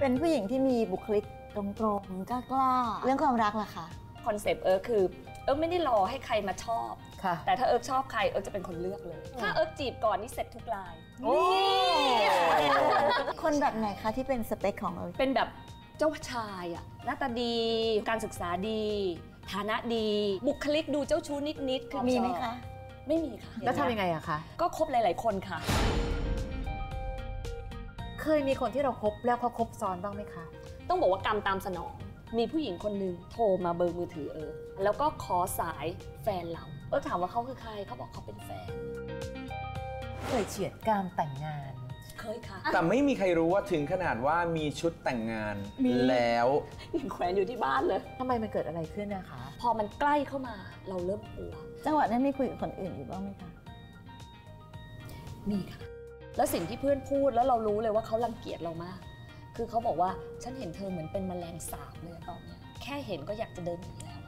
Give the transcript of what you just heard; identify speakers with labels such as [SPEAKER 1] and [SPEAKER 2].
[SPEAKER 1] เป็นผู้หญิงที่มีบุคลิกตรงๆกล้าๆเรื่องความรักล่ะคะ
[SPEAKER 2] concept เอิ๊กคือเอิ๊กไม่ได้รอให้ใครมาชอบ
[SPEAKER 3] ค่ะ
[SPEAKER 2] แต่ถ้าเอิร์กชอบใครเอิร์กจะเป็นคนเลือกเลย ถ้าเอิ๊กจีบก่อนนี่เสร็จทุกราย
[SPEAKER 3] โอ้
[SPEAKER 1] คนแบบไหนคะที่เป็นสเปคของเรา
[SPEAKER 2] เป็นแบบเจ้าชายอะหน้าตาดี การศึกษาดี ฐานะดี บุคลิกดูเจ้าชู้นิดๆคือ
[SPEAKER 1] มีไหม
[SPEAKER 2] ชอบ
[SPEAKER 1] คะ
[SPEAKER 2] ไม่มีค่ะ
[SPEAKER 3] แล้วทำยังไงอะคะ
[SPEAKER 2] ก็คบหลาย ๆ คนค่ะ
[SPEAKER 3] เคยมีคนที่เราคบแล้วเขาคบซ้อนบ้างไหมคะ
[SPEAKER 2] ต้องบอกว่ากรรมตามสนอง มีผู้หญิงคนหนึ่งโทรมาเบอร์มือถือเอิร์กแล้วก็ขอสายแฟนเรา เอิร์กถามว่าเขาคือใครเขาบอกเขาเป็นแฟน
[SPEAKER 3] เคยเฉียดการแต่งงาน
[SPEAKER 2] เคยค่ะ
[SPEAKER 4] แต่ไม่มีใครรู้ว่าถึงขนาดว่ามีชุดแต่งงาน
[SPEAKER 2] มี
[SPEAKER 4] แล้ว
[SPEAKER 2] ยังแขวนอยู่ที่บ้านเลย
[SPEAKER 3] ทำไมมันเกิดอะไรขึ้นนะคะ
[SPEAKER 2] พอมันใกล้เข้ามาเราเริ่มกลัว
[SPEAKER 1] จังหวะนั้นมีคุยกับคนอื่นอยู่บ้างไหมคะ
[SPEAKER 2] มีค่ะ แล้วสิ่งที่เพื่อนพูดแล้วเรารู้เลยว่าเขารังเกียจเรามาก คือเขาบอกว่าฉันเห็นเธอเหมือนเป็นแมลงสาบเลยตอนนี้แค่เห็นก็อยากจะเดินหนีแล้ว